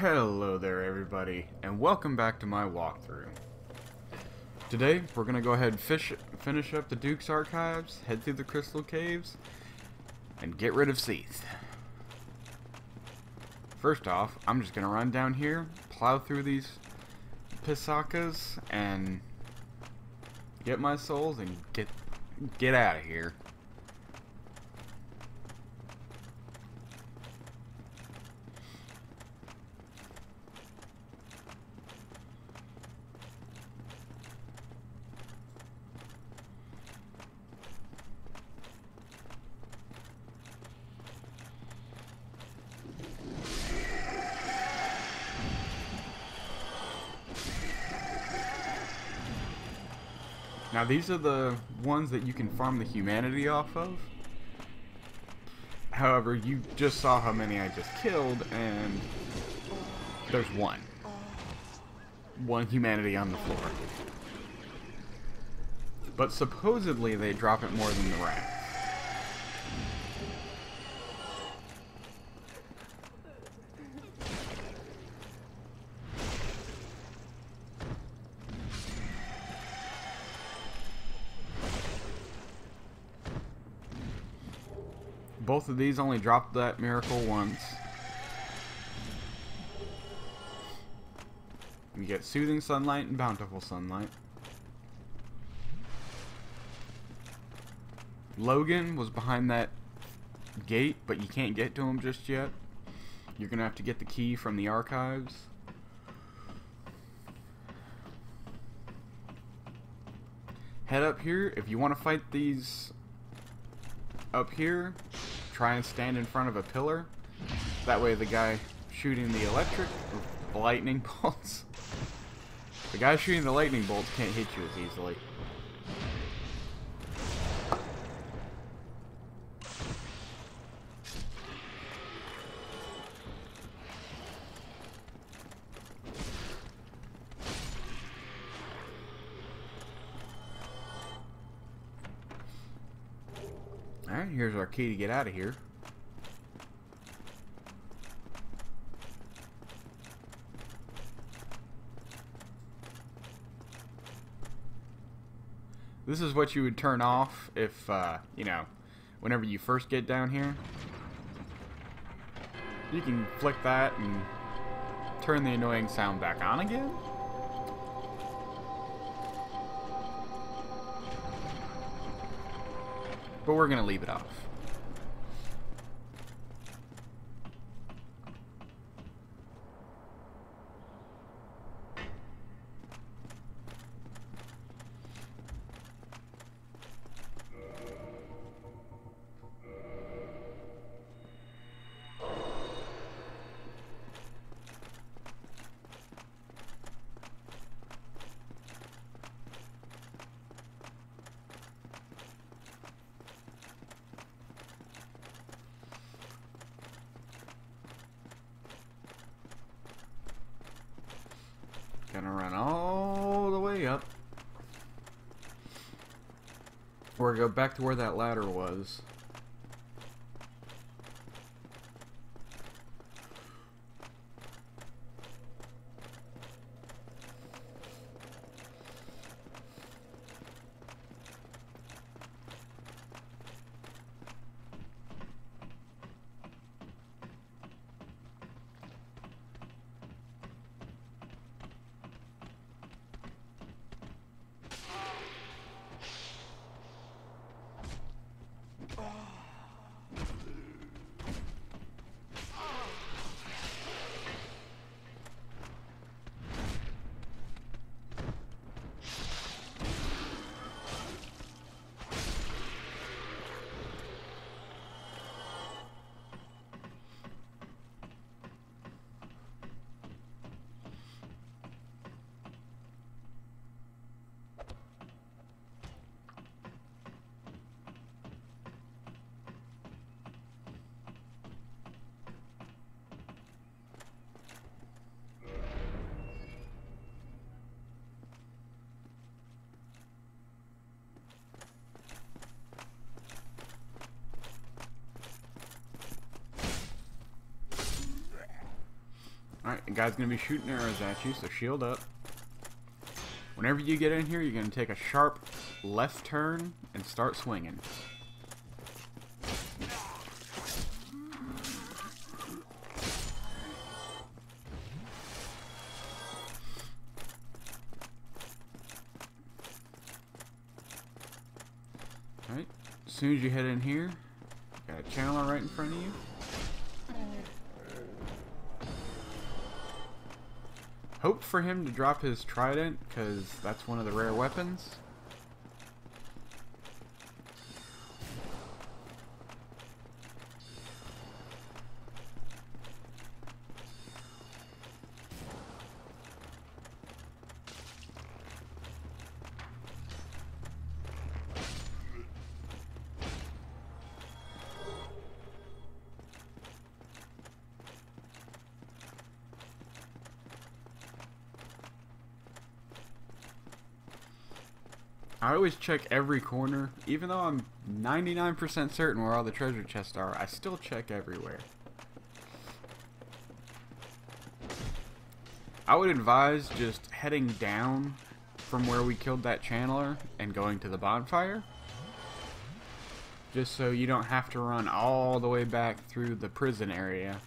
Hello there everybody, and welcome back to my walkthrough. Today, we're going to go ahead and fish, finish up the Duke's Archives, head through the Crystal Caves, and get rid of Seath. First off, I'm just going to run down here, plow through these Pisacas, and get my souls and get, get out of here. These are the ones that you can farm the humanity off of. However, you just saw how many I just killed, and there's one. One humanity on the floor. But supposedly they drop it more than the rats. Both of these only dropped that miracle once. You get Soothing Sunlight and Bountiful Sunlight. Logan was behind that gate, but you can't get to him just yet. You're going to have to get the key from the archives. Head up here. If you want to fight these up here, try and stand in front of a pillar. That way the guy shooting the electric lightning bolts, the guy shooting the lightning bolts can't hit you as easily. Key to get out of here. This is what you would turn off if, uh, you know, whenever you first get down here. You can flick that and turn the annoying sound back on again. But we're going to leave it off. Gonna run all the way up. Or go back to where that ladder was. Alright, the guy's going to be shooting arrows at you, so shield up. Whenever you get in here, you're going to take a sharp left turn and start swinging. Alright, as soon as you head in here, got a channel right in front of you. For him to drop his trident, because that's one of the rare weapons. I always check every corner, even though I'm 99% certain where all the treasure chests are, I still check everywhere. I would advise just heading down from where we killed that channeler and going to the bonfire. Just so you don't have to run all the way back through the prison area.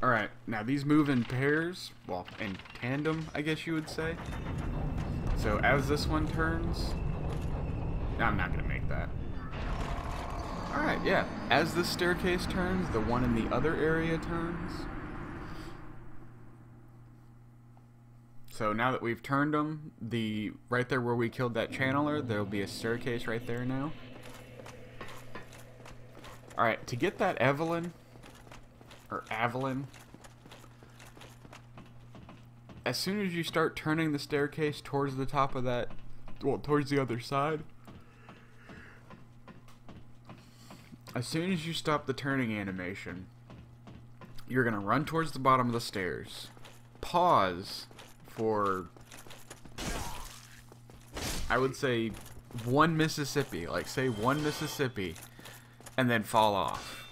Alright, now these move in pairs, well, in tandem, I guess you would say. So as this one turns, I'm not going to make that. Alright, yeah, as this staircase turns, the one in the other area turns. So now that we've turned them, the right there where we killed that channeler, there'll be a staircase right there now. Alright, to get that Evelyn, or Avalon. As soon as you start turning the staircase towards the top of that, well, towards the other side, as soon as you stop the turning animation, you're going to run towards the bottom of the stairs, pause for, I would say, one Mississippi, like say one Mississippi, and then fall off.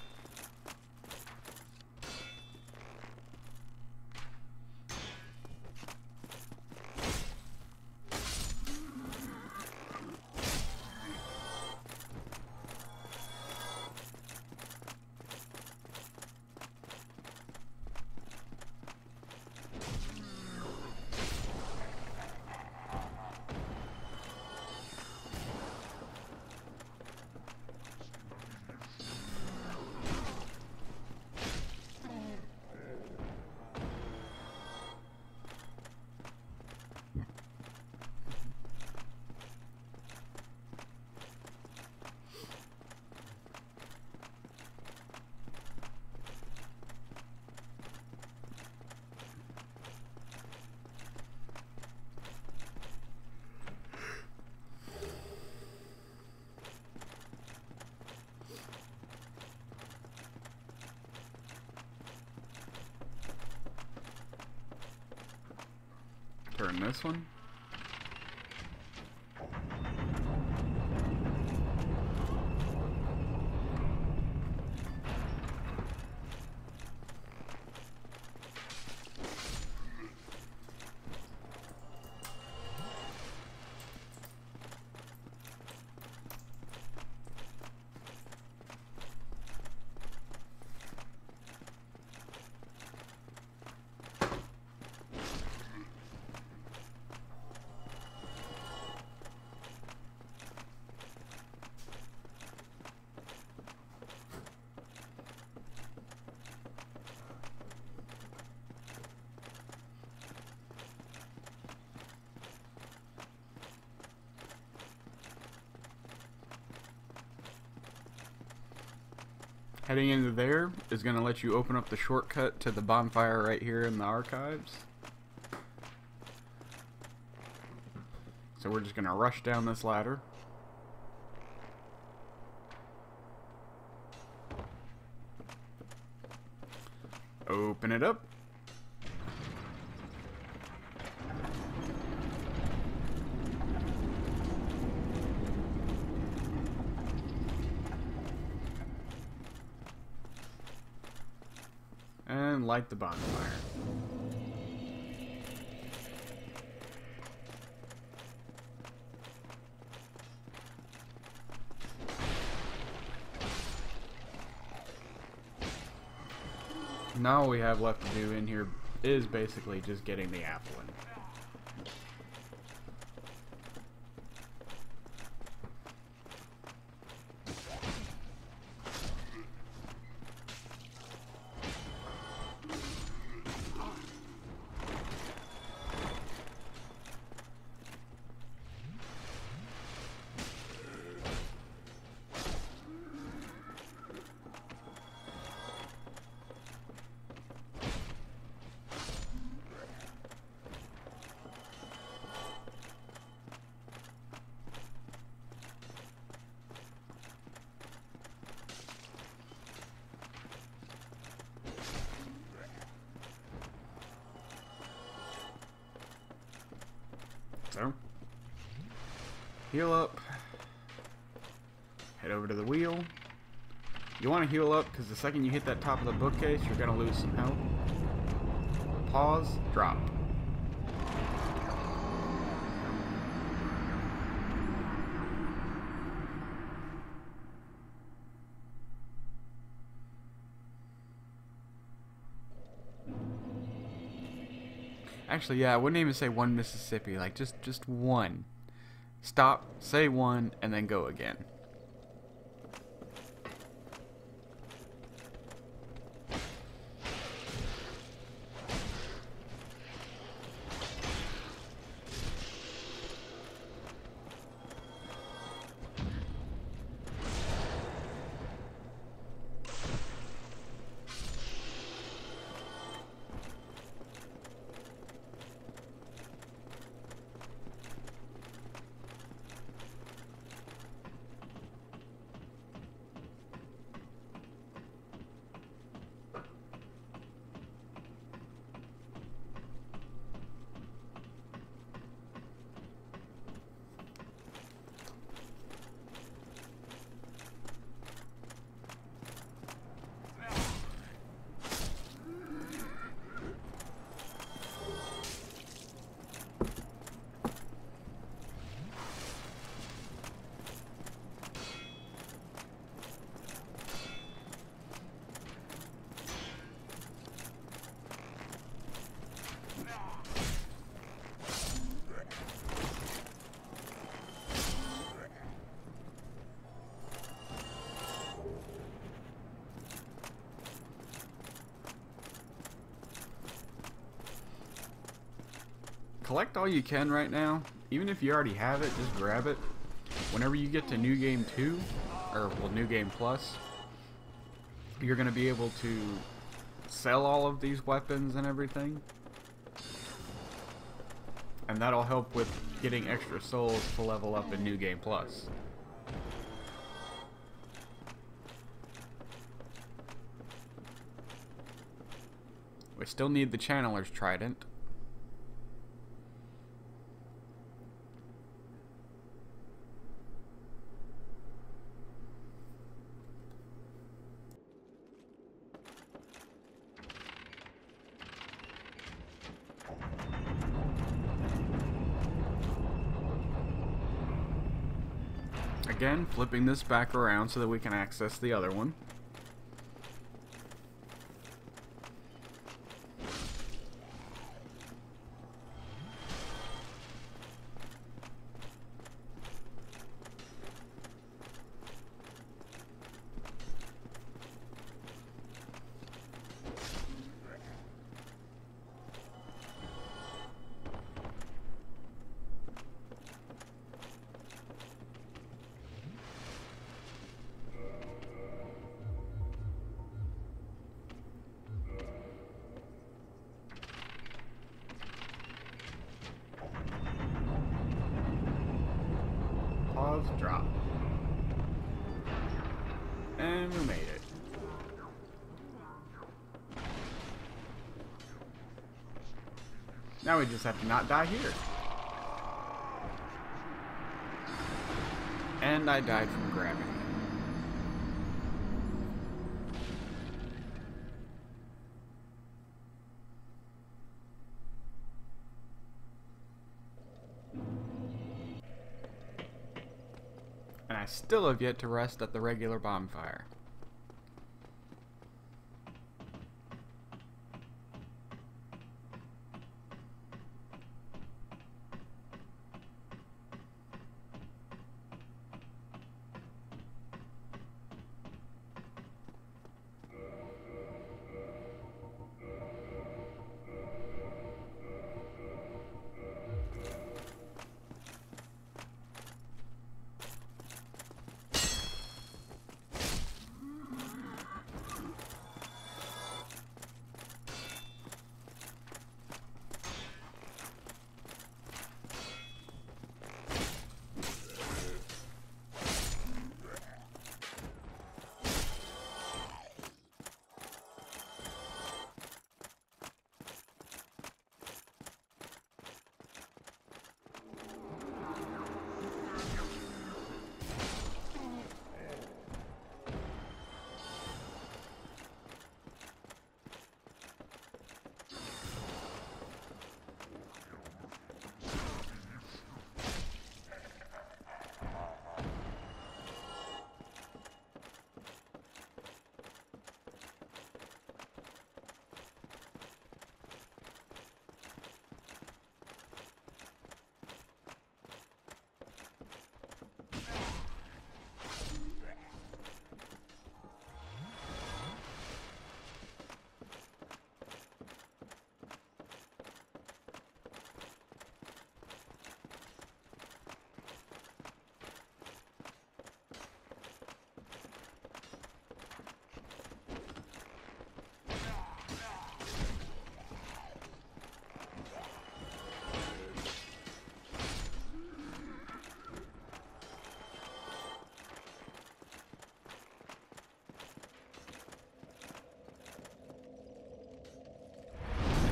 Turn this one. Heading into there is going to let you open up the shortcut to the bonfire right here in the archives. So we're just going to rush down this ladder. Open it up. And light the bonfire. Now all we have left to do in here is basically just getting the apple heal up. Head over to the wheel. You want to heal up because the second you hit that top of the bookcase, you're going to lose some health. Pause, drop. Actually, yeah, I wouldn't even say one Mississippi. Like just just one. Stop, say one, and then go again. Collect all you can right now. Even if you already have it, just grab it. Whenever you get to New Game 2, or well, New Game Plus, you're going to be able to sell all of these weapons and everything. And that'll help with getting extra souls to level up in New Game Plus. We still need the Channeler's Trident. Again, flipping this back around so that we can access the other one. Now we just have to not die here. And I died from gravity. And I still have yet to rest at the regular bonfire.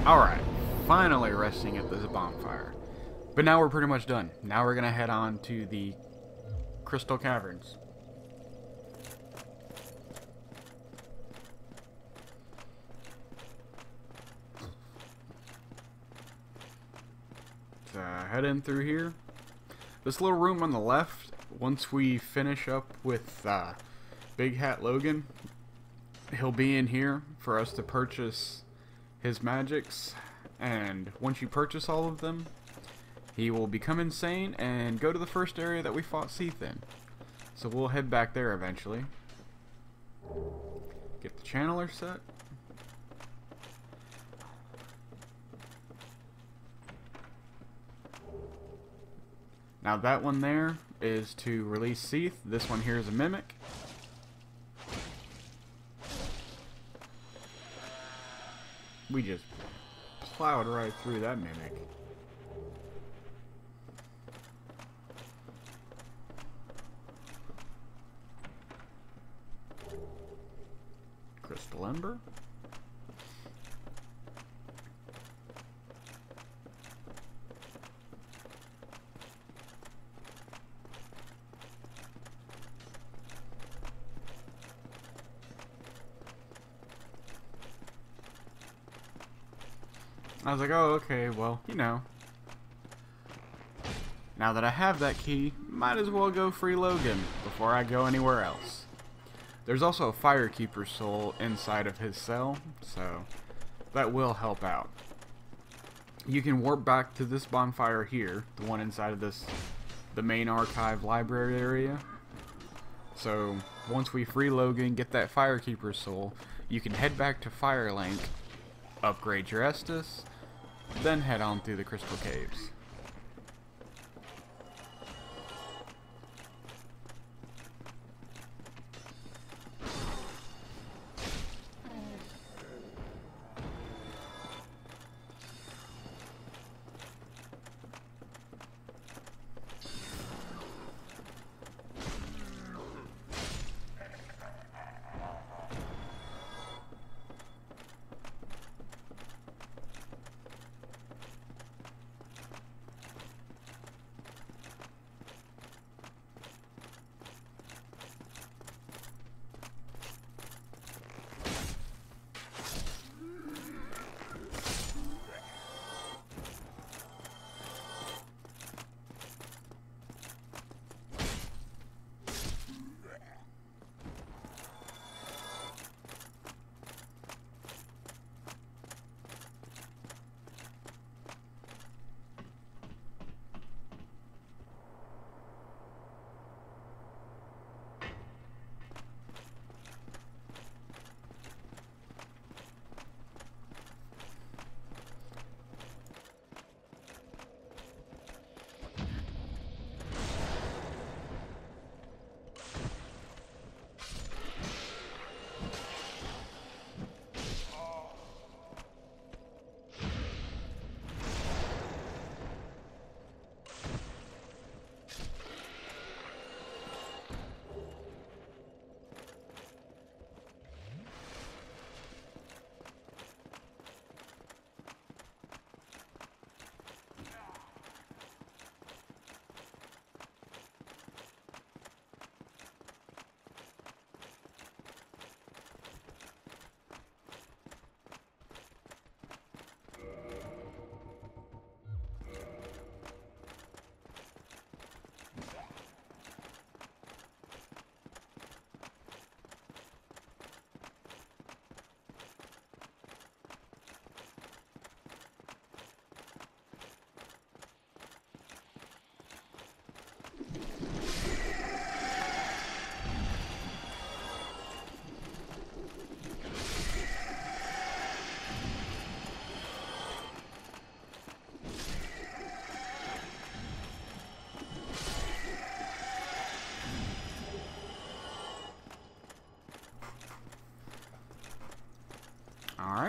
Alright, finally resting at this bonfire. But now we're pretty much done. Now we're going to head on to the Crystal Caverns. So, head in through here. This little room on the left, once we finish up with uh, Big Hat Logan, he'll be in here for us to purchase his magics, and once you purchase all of them, he will become insane and go to the first area that we fought Seath in. So we'll head back there eventually. Get the channeler set. Now that one there is to release Seath. This one here is a mimic. We just plowed right through that mimic. Crystal Ember. I was like, oh, okay, well, you know. Now that I have that key, might as well go free Logan before I go anywhere else. There's also a Firekeeper soul inside of his cell, so that will help out. You can warp back to this bonfire here, the one inside of this, the main archive library area. So, once we free Logan, get that Firekeeper soul, you can head back to Firelink, upgrade your Estus, then head on through the Crystal Caves.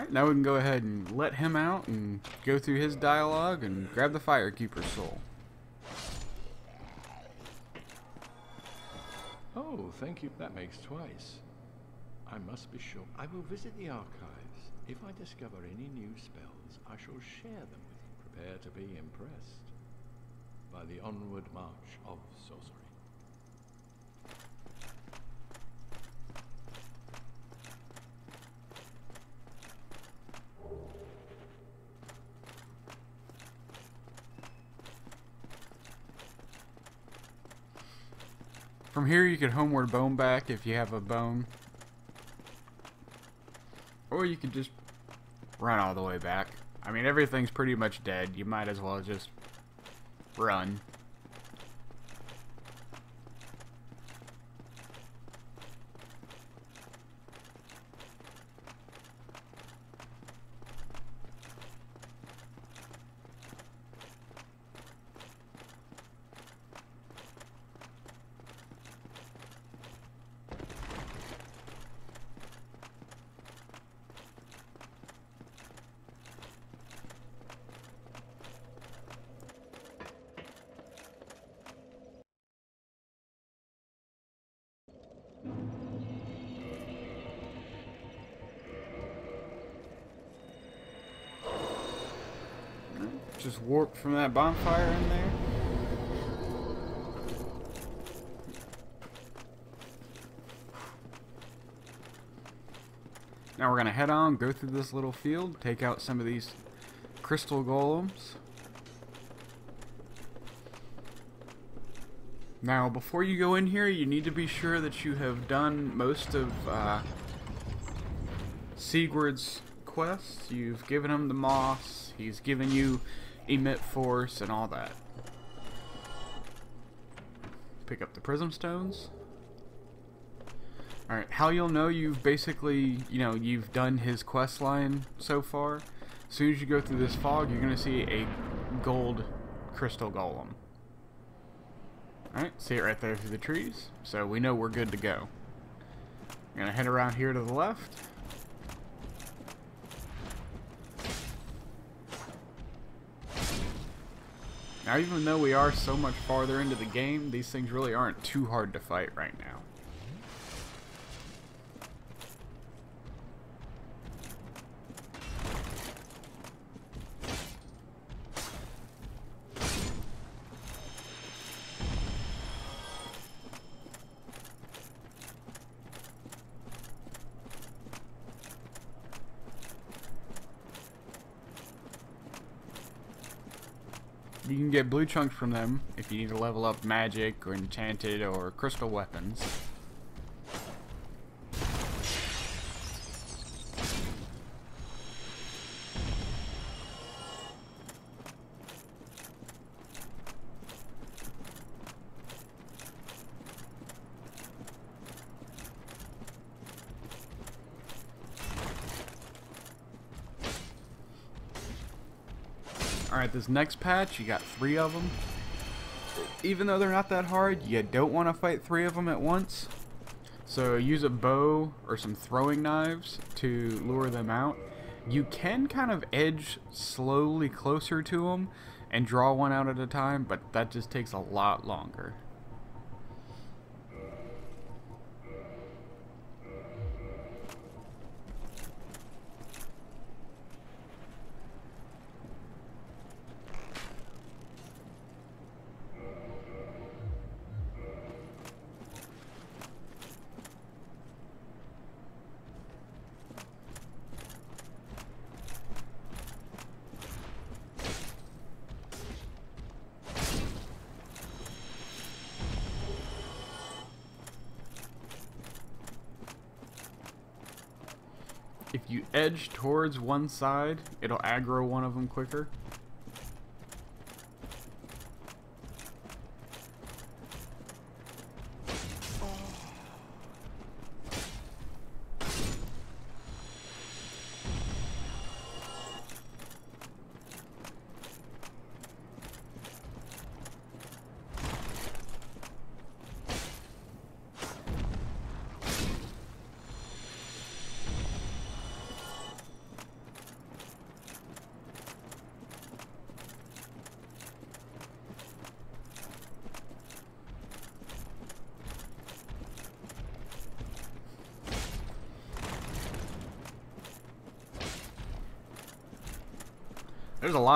Alright, now we can go ahead and let him out and go through his dialogue and grab the Firekeeper soul. Oh, thank you. That makes twice. I must be sure. I will visit the archives. If I discover any new spells, I shall share them with you. Prepare to be impressed by the onward march of sorcery. Here you could homeward bone back if you have a bone. Or you could just run all the way back. I mean, everything's pretty much dead. You might as well just run. Just warped from that bonfire in there. Now we're going to head on, go through this little field, take out some of these crystal golems. Now, before you go in here, you need to be sure that you have done most of uh, Sigurd's quests. You've given him the moss, he's given you emit force and all that. Pick up the prism stones. Alright, how you'll know you've basically, you know, you've done his quest line so far. As soon as you go through this fog, you're going to see a gold crystal golem. Alright, see it right there through the trees. So we know we're good to go. I'm going to head around here to the left. Now even though we are so much farther into the game, these things really aren't too hard to fight right now. You can get blue chunks from them if you need to level up magic or enchanted or crystal weapons. This next patch, you got three of them. Even though they're not that hard, you don't want to fight three of them at once. So use a bow or some throwing knives to lure them out. You can kind of edge slowly closer to them and draw one out at a time, but that just takes a lot longer. If you edge towards one side, it'll aggro one of them quicker.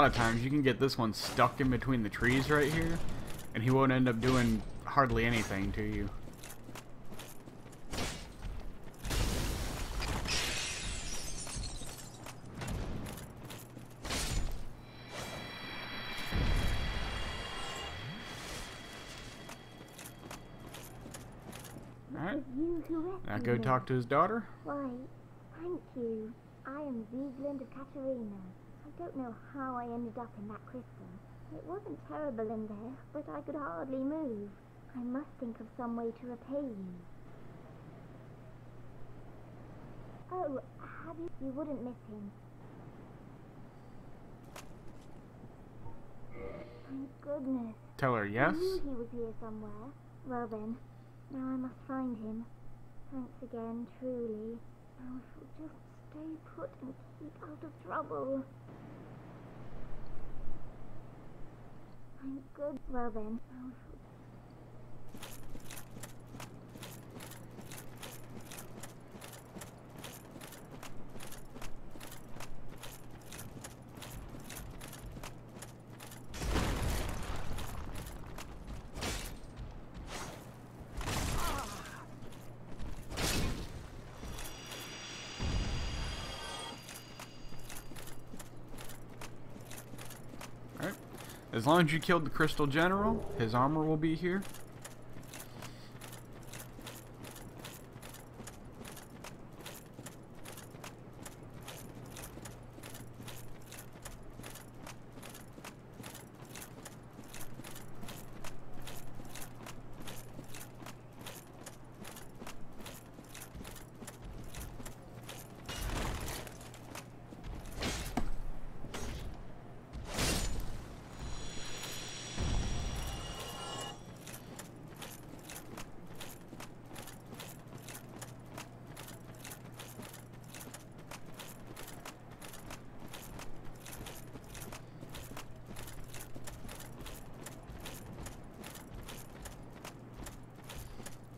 Lot of times you can get this one stuck in between the trees right here, and he won't end up doing hardly anything to you. Alright, now go talk to his daughter. Why, thank you. I am Sieglinde of Catarina. I don't know how I ended up in that crystal. It wasn't terrible in there, but I could hardly move. I must think of some way to repay you. Oh, have you? You wouldn't miss him. Thank goodness. Tell her yes. I knew he was here somewhere. Well then, now I must find him. Thanks again, truly. Now I shall just stay put and keep out of trouble. Thank good. Well then, now I shall Alright. As long as you killed the Crystal General, his armor will be here.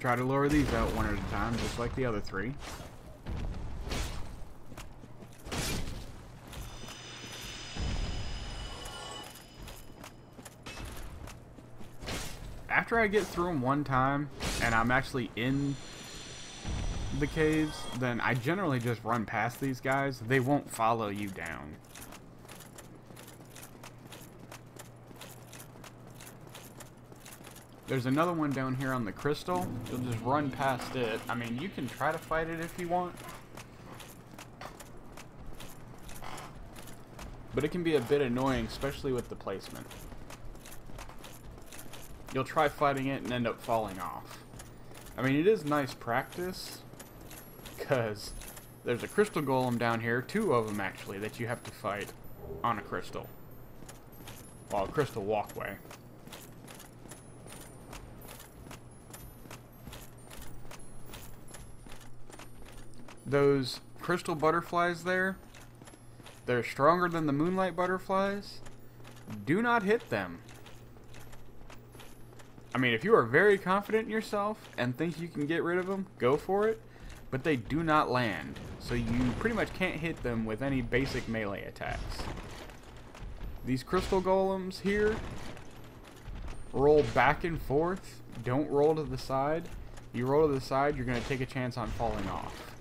Try to lower these out one at a time, just like the other three. After I get through them one time, and I'm actually in the caves, then I generally just run past these guys. They won't follow you down. There's another one down here on the crystal. You'll just run past it. I mean, you can try to fight it if you want. But it can be a bit annoying, especially with the placement. You'll try fighting it and end up falling off. I mean, it is nice practice, because there's a crystal golem down here, two of them actually, that you have to fight on a crystal. Well, a crystal walkway. Those crystal butterflies there, they're stronger than the moonlight butterflies. Do not hit them. I mean, if you are very confident in yourself and think you can get rid of them, go for it. But they do not land, so you pretty much can't hit them with any basic melee attacks. These crystal golems here roll back and forth. Don't roll to the side. You roll to the side, you're going to take a chance on falling off.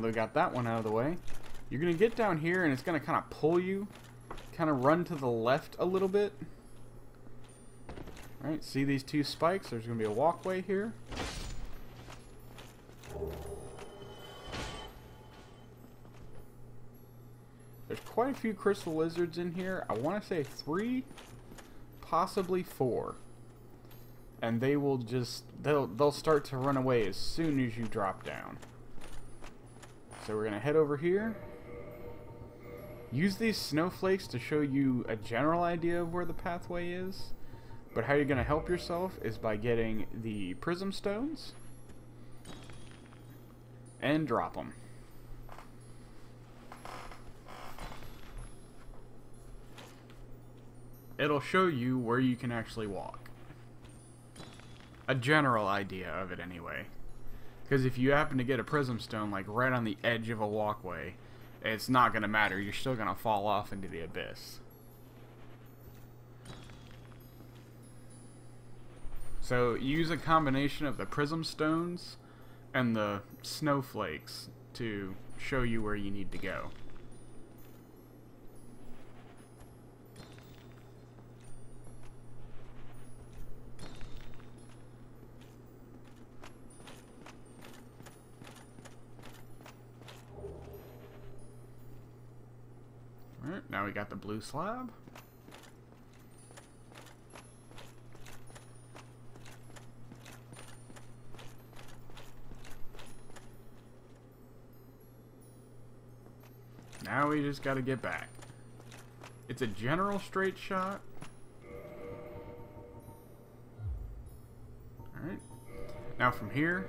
Now that we got that one out of the way, you're going to get down here and it's going to kind of pull you, kind of run to the left a little bit. Alright, see these two spikes? There's going to be a walkway here. There's quite a few crystal lizards in here. I want to say three, possibly four. And they will just, they'll, they'll start to run away as soon as you drop down. So we're going to head over here. Use these snowflakes to show you a general idea of where the pathway is. But how you're going to help yourself is by getting the prism stones and drop them. it'll show you where you can actually walk. A general idea of it anyway. Because if you happen to get a prism stone like right on the edge of a walkway, it's not going to matter. You're still going to fall off into the abyss. So use a combination of the prism stones and the snowflakes to show you where you need to go. Alright, now we got the blue slab. Now we just gotta get back. It's a general straight shot. Alright. Now from here,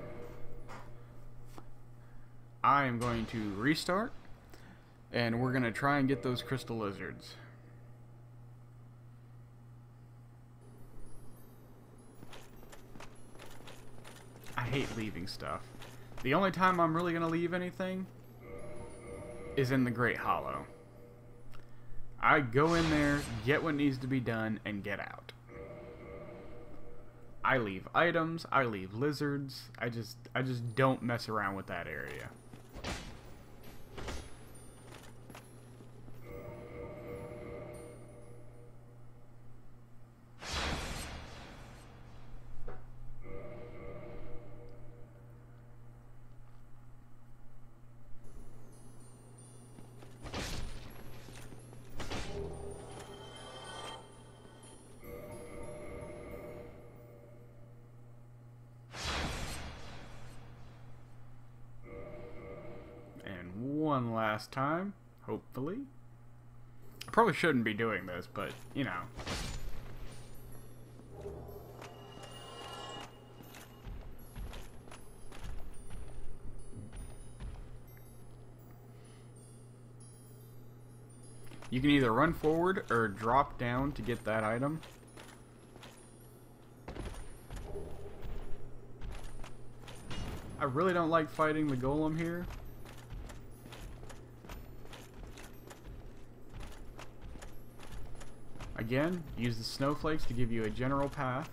I am going to restart. And we're going to try and get those crystal lizards. I hate leaving stuff. The only time I'm really going to leave anything is in the Great Hollow. I go in there, get what needs to be done, and get out. I leave items, I leave lizards, I just I just don't mess around with that area. Last time, hopefully. I probably shouldn't be doing this, but, you know. You can either run forward or drop down to get that item. I really don't like fighting the golem here. Again, use the snowflakes to give you a general path.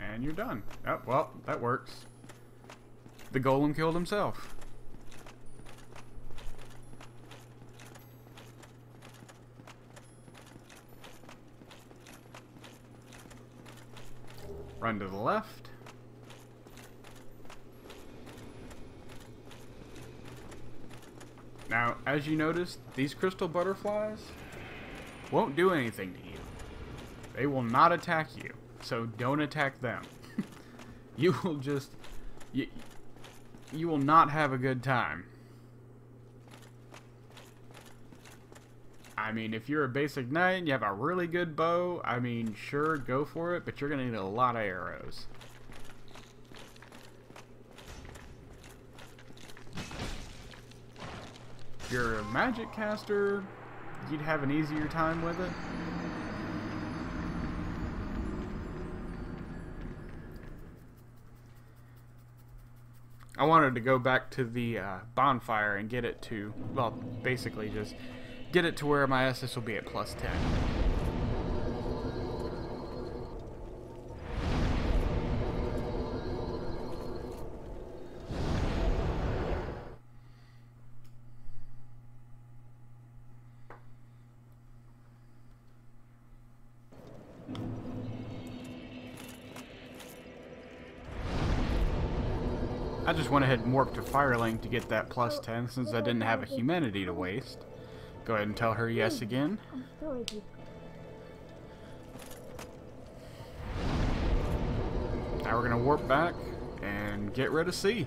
And you're done. Oh, well, that works. The golem killed himself. Run to the left. Now, as you notice, these crystal butterflies won't do anything to you. They will not attack you, so don't attack them. you will just... You, you will not have a good time. I mean, if you're a basic knight and you have a really good bow, I mean, sure, go for it, but you're going to need a lot of arrows. If you're a magic caster, you'd have an easier time with it. I wanted to go back to the uh, bonfire and get it to, well, basically just get it to where my SS will be at plus 10. I just went ahead and warped to Firelink to get that plus 10 since I didn't have a humanity to waste. Go ahead and tell her yes again. Now we're going to warp back and get rid of Seath.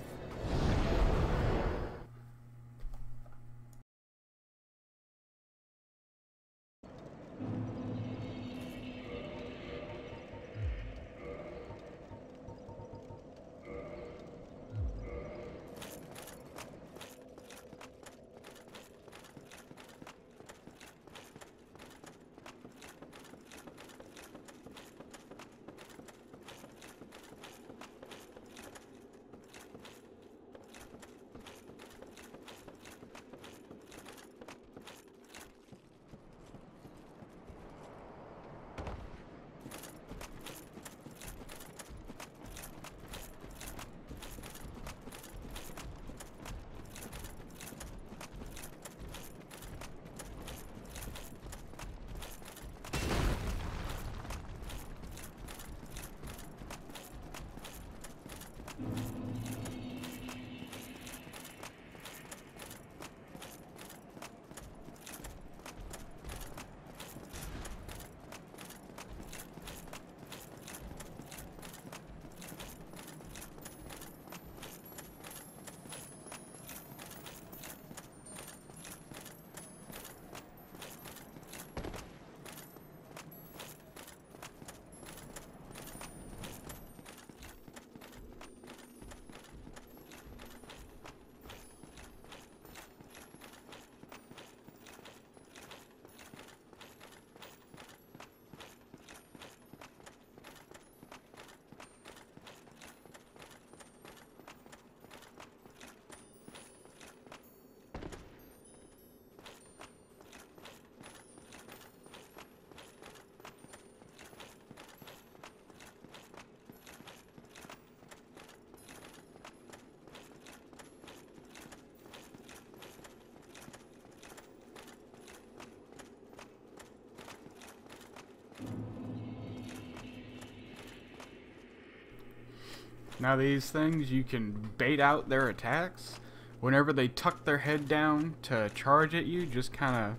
Now these things, you can bait out their attacks. Whenever they tuck their head down to charge at you, just kind of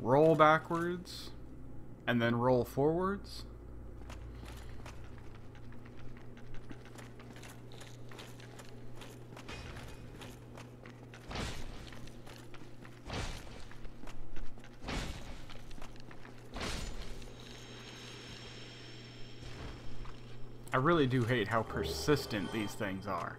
roll backwards and then roll forwards. Really do hate how persistent these things are.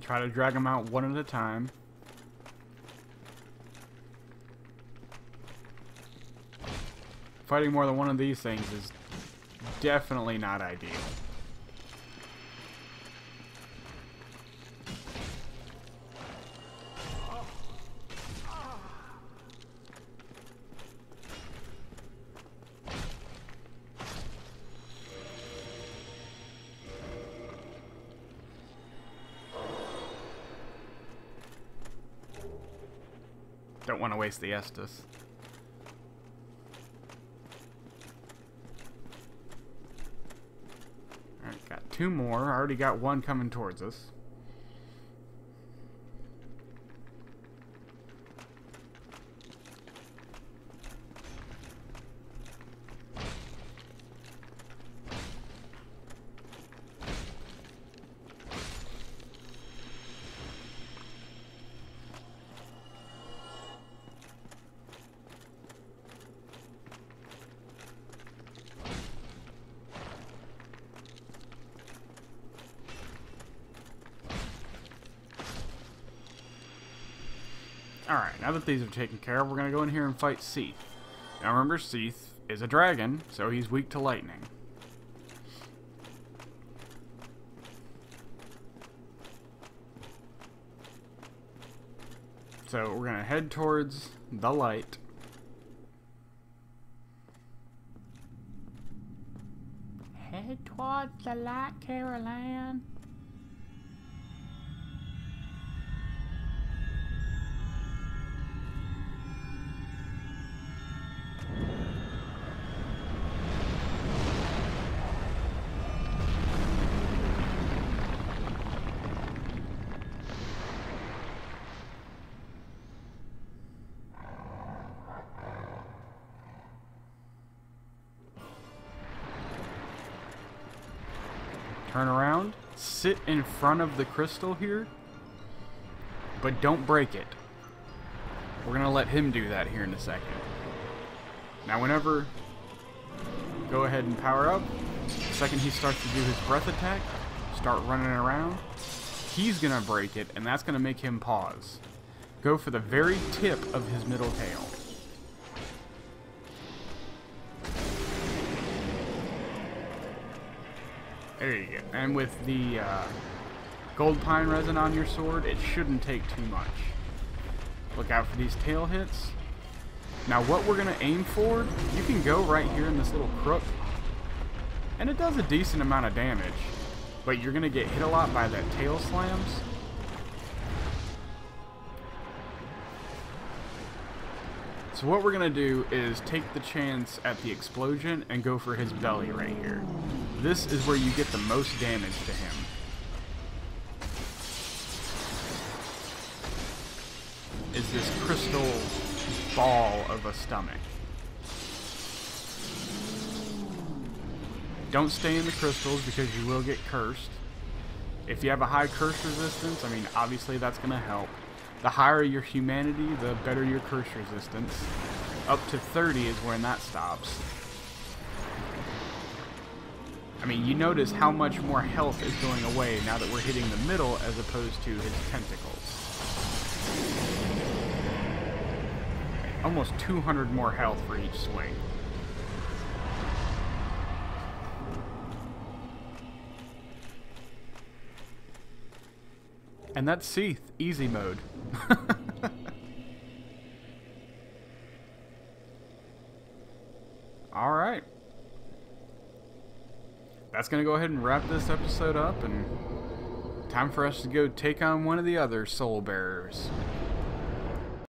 Try to drag them out one at a time. Fighting more than one of these things is definitely not ideal. Don't want to waste the Estus. Alright, got two more. I already got one coming towards us. Alright, that these are taken care of, we're going to go in here and fight Seath. Now remember, Seath is a dragon, so he's weak to lightning. So we're going to head towards the light. Head towards the light, Carol Anne. In front of the crystal here, but don't break it. We're gonna let him do that here in a second. Now whenever, go ahead and power up. The second he starts to do his breath attack, start running around, he's gonna break it, and that's gonna make him pause. Go for the very tip of his middle tail. And with the uh, gold pine resin on your sword, it shouldn't take too much. Look out for these tail hits. Now what we're going to aim for, you can go right here in this little crook, and it does a decent amount of damage, but you're going to get hit a lot by that tail slams. So what we're going to do is take the chance at the explosion and go for his belly right here. This is where you get the most damage to him. Is this crystal ball of a stomach. Don't stay in the crystals because you will get cursed. If you have a high curse resistance, I mean, obviously that's going to help. The higher your humanity, the better your curse resistance. Up to 30 is when that stops. I mean, you notice how much more health is going away now that we're hitting the middle as opposed to his tentacles. Almost 200 more health for each swing. And that's Seath, easy mode. All right that's going to go ahead and wrap this episode up, and time for us to go take on one of the other soul bearers.